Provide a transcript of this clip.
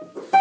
Bye.